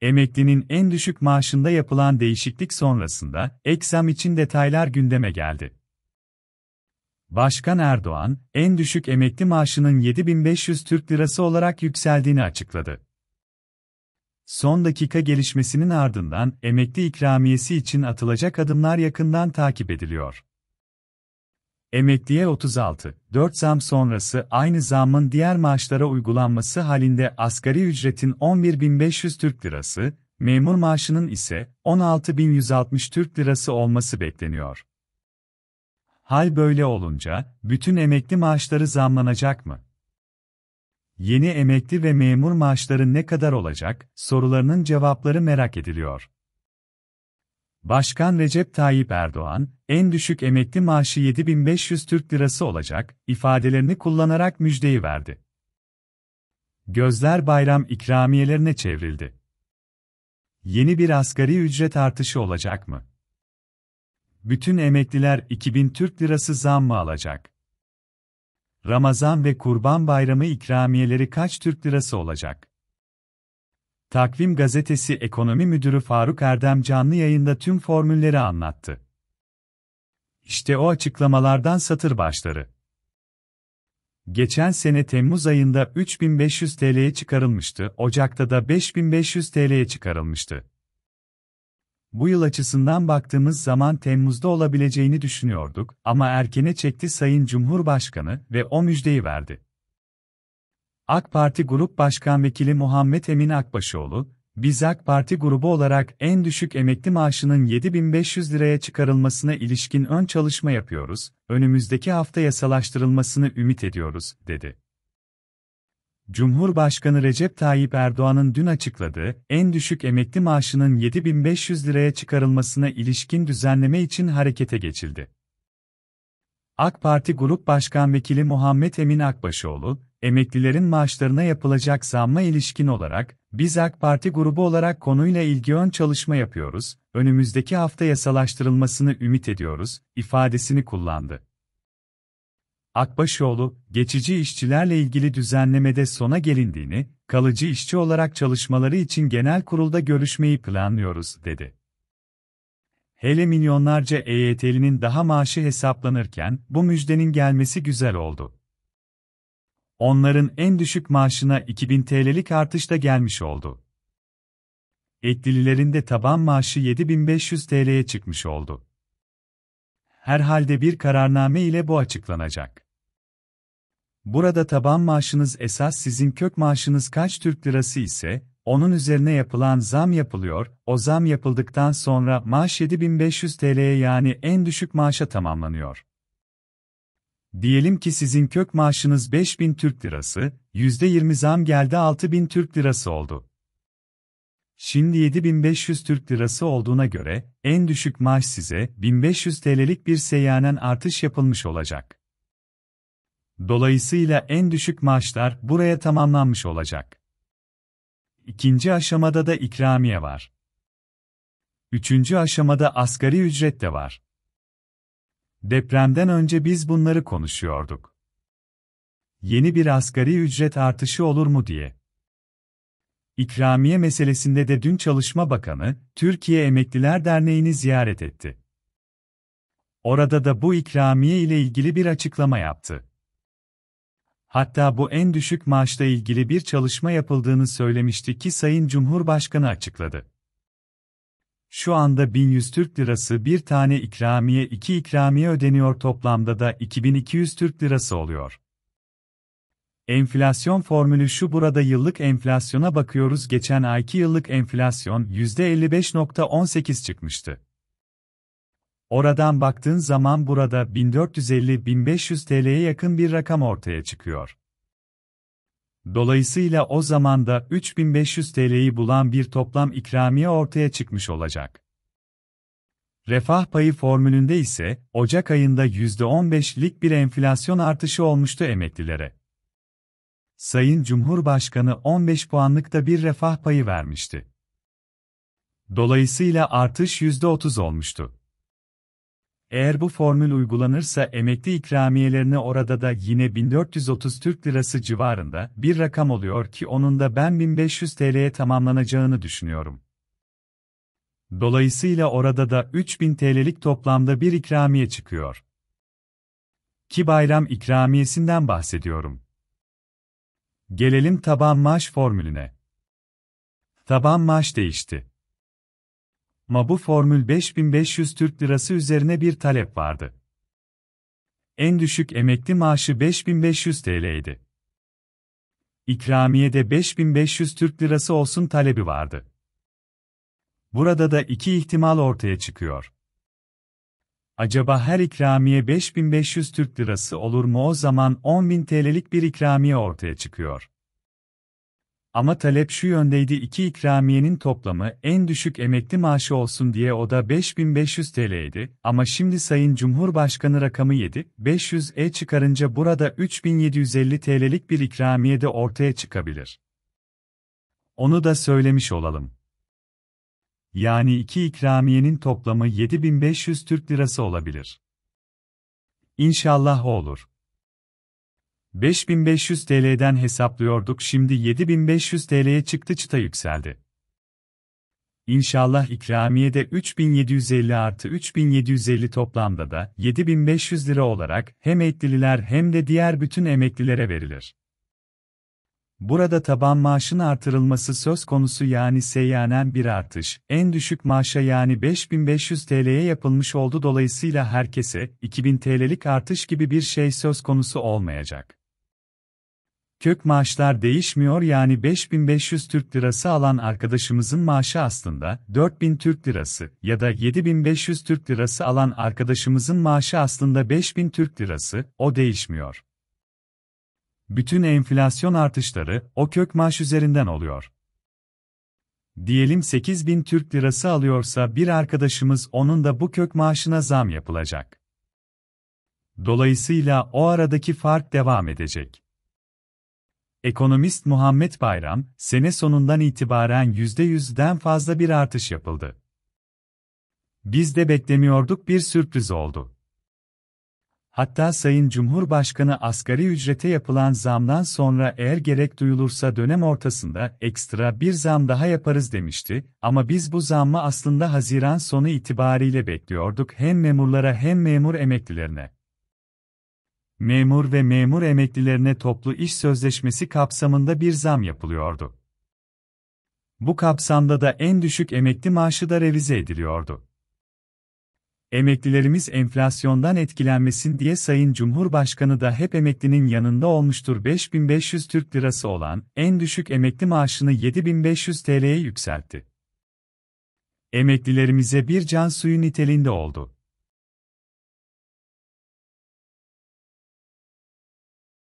Emeklinin en düşük maaşında yapılan değişiklik sonrasında ek zam için detaylar gündeme geldi. Başkan Erdoğan, en düşük emekli maaşının 7500 Türk Lirası olarak yükseldiğini açıkladı. Son dakika gelişmesinin ardından emekli ikramiyesi için atılacak adımlar yakından takip ediliyor. Emekliye 36, 4 zam sonrası aynı zammın diğer maaşlara uygulanması halinde asgari ücretin 11.500 Türk Lirası, memur maaşının ise 16.160 Türk Lirası olması bekleniyor. Hal böyle olunca, bütün emekli maaşları zamlanacak mı? Yeni emekli ve memur maaşları ne kadar olacak, sorularının cevapları merak ediliyor. Başkan Recep Tayyip Erdoğan, en düşük emekli maaşı 7500 Türk Lirası olacak, ifadelerini kullanarak müjdeyi verdi. Gözler bayram ikramiyelerine çevrildi. Yeni bir asgari ücret artışı olacak mı? Bütün emekliler 2000 Türk Lirası zam mı alacak? Ramazan ve Kurban Bayramı ikramiyeleri kaç Türk Lirası olacak? Takvim Gazetesi Ekonomi Müdürü Faruk Erdem canlı yayında tüm formülleri anlattı. İşte o açıklamalardan satır başları. Geçen sene Temmuz ayında 3500 TL'ye çıkarılmıştı, Ocak'ta da 5500 TL'ye çıkarılmıştı. Bu yıl açısından baktığımız zaman Temmuz'da olabileceğini düşünüyorduk ama erkene çekti Sayın Cumhurbaşkanı ve o müjdeyi verdi. AK Parti Grup Başkan Vekili Muhammed Emin Akbaşoğlu, biz AK Parti grubu olarak en düşük emekli maaşının 7500 liraya çıkarılmasına ilişkin ön çalışma yapıyoruz, önümüzdeki hafta yasalaştırılmasını ümit ediyoruz, dedi. Cumhurbaşkanı Recep Tayyip Erdoğan'ın dün açıkladığı, en düşük emekli maaşının 7500 liraya çıkarılmasına ilişkin düzenleme için harekete geçildi. AK Parti Grup Başkan Vekili Muhammed Emin Akbaşoğlu, emeklilerin maaşlarına yapılacak zamma ilişkin olarak, biz AK Parti grubu olarak konuyla ilgi ön çalışma yapıyoruz, önümüzdeki hafta yasalaştırılmasını ümit ediyoruz, ifadesini kullandı. Akbaşoğlu, geçici işçilerle ilgili düzenlemede sona gelindiğini, kalıcı işçi olarak çalışmaları için genel kurulda görüşmeyi planlıyoruz, dedi. Hele milyonlarca EYT'linin daha maaşı hesaplanırken, bu müjdenin gelmesi güzel oldu. Onların en düşük maaşına 2000 TL'lik artış da gelmiş oldu. Eklililerin de taban maaşı 7500 TL'ye çıkmış oldu. Herhalde bir kararname ile bu açıklanacak. Burada taban maaşınız esas sizin kök maaşınız kaç Türk lirası ise, onun üzerine yapılan zam yapılıyor, o zam yapıldıktan sonra maaş 7500 TL'ye yani en düşük maaşa tamamlanıyor. Diyelim ki sizin kök maaşınız 5000 Türk lirası, %20 zam geldi 6000 Türk lirası oldu. Şimdi 7500 Türk lirası olduğuna göre, en düşük maaş size 1500 TL'lik bir seyyanen artış yapılmış olacak. Dolayısıyla en düşük maaşlar buraya tamamlanmış olacak. İkinci aşamada da ikramiye var. Üçüncü aşamada asgari ücret de var. Depremden önce biz bunları konuşuyorduk. Yeni bir asgari ücret artışı olur mu diye. İkramiye meselesinde de dün Çalışma Bakanı, Türkiye Emekliler Derneği'ni ziyaret etti. Orada da bu ikramiye ile ilgili bir açıklama yaptı. Hatta bu en düşük maaşla ilgili bir çalışma yapıldığını söylemişti ki Sayın Cumhurbaşkanı açıkladı. Şu anda 1100 Türk Lirası bir tane ikramiye iki ikramiye ödeniyor toplamda da 2200 Türk Lirası oluyor. Enflasyon formülü şu burada yıllık enflasyona bakıyoruz geçen ayki yıllık enflasyon %55.18 çıkmıştı. Oradan baktığın zaman burada 1450-1500 TL'ye yakın bir rakam ortaya çıkıyor. Dolayısıyla o zaman da 3500 TL'yi bulan bir toplam ikramiye ortaya çıkmış olacak. Refah payı formülünde ise Ocak ayında %15'lik bir enflasyon artışı olmuştu emeklilere. Sayın Cumhurbaşkanı 15 puanlık da bir refah payı vermişti. Dolayısıyla artış %30 olmuştu. Eğer bu formül uygulanırsa emekli ikramiyelerine orada da yine 1430 Türk Lirası civarında bir rakam oluyor ki onun da ben 1500 TL'ye tamamlanacağını düşünüyorum. Dolayısıyla orada da 3000 TL'lik toplamda bir ikramiye çıkıyor. Ki bayram ikramiyesinden bahsediyorum. Gelelim taban maaş formülüne. Taban maaş değişti. Ma bu formül 5500 Türk Lirası üzerine bir talep vardı. En düşük emekli maaşı 5500 TL'ydi. İkramiye de 5500 Türk Lirası olsun talebi vardı. Burada da iki ihtimal ortaya çıkıyor. Acaba her ikramiye 5500 Türk Lirası olur mu o zaman 10.000 TL'lik bir ikramiye ortaya çıkıyor. Ama talep şu yöndeydi iki ikramiyenin toplamı en düşük emekli maaşı olsun diye o da 5500 TL'ydi ama şimdi Sayın Cumhurbaşkanı rakamı 7, 500'e çıkarınca burada 3750 TL'lik bir ikramiye de ortaya çıkabilir. Onu da söylemiş olalım. Yani iki ikramiyenin toplamı 7500 Türk Lirası olabilir. İnşallah o olur. 5500 TL'den hesaplıyorduk şimdi 7500 TL'ye çıktı çıta yükseldi. İnşallah ikramiyede 3750 artı 3750 toplamda da 7500 lira olarak hem eklililer hem de diğer bütün emeklilere verilir. Burada taban maaşın artırılması söz konusu yani seyyanen bir artış, en düşük maaşa yani 5500 TL'ye yapılmış oldu dolayısıyla herkese 2000 TL'lik artış gibi bir şey söz konusu olmayacak. Kök maaşlar değişmiyor yani 5500 Türk Lirası alan arkadaşımızın maaşı aslında 4000 Türk Lirası ya da 7500 Türk Lirası alan arkadaşımızın maaşı aslında 5000 Türk Lirası, o değişmiyor. Bütün enflasyon artışları o kök maaş üzerinden oluyor. Diyelim 8000 Türk Lirası alıyorsa bir arkadaşımız onun da bu kök maaşına zam yapılacak. Dolayısıyla o aradaki fark devam edecek. Ekonomist Muhammed Bayram, sene sonundan itibaren %100'den fazla bir artış yapıldı. Biz de beklemiyorduk bir sürpriz oldu. Hatta Sayın Cumhurbaşkanı asgari ücrete yapılan zamdan sonra eğer gerek duyulursa dönem ortasında ekstra bir zam daha yaparız demişti ama biz bu zammı aslında Haziran sonu itibariyle bekliyorduk hem memurlara hem memur emeklilerine memur ve memur emeklilerine toplu iş sözleşmesi kapsamında bir zam yapılıyordu. Bu kapsamda da en düşük emekli maaşı da revize ediliyordu. Emeklilerimiz enflasyondan etkilenmesin diye Sayın Cumhurbaşkanı da hep emeklinin yanında olmuştur 5500 Türk Lirası olan en düşük emekli maaşını 7500 TL'ye yükseltti. Emeklilerimize bir can suyu niteliğinde oldu.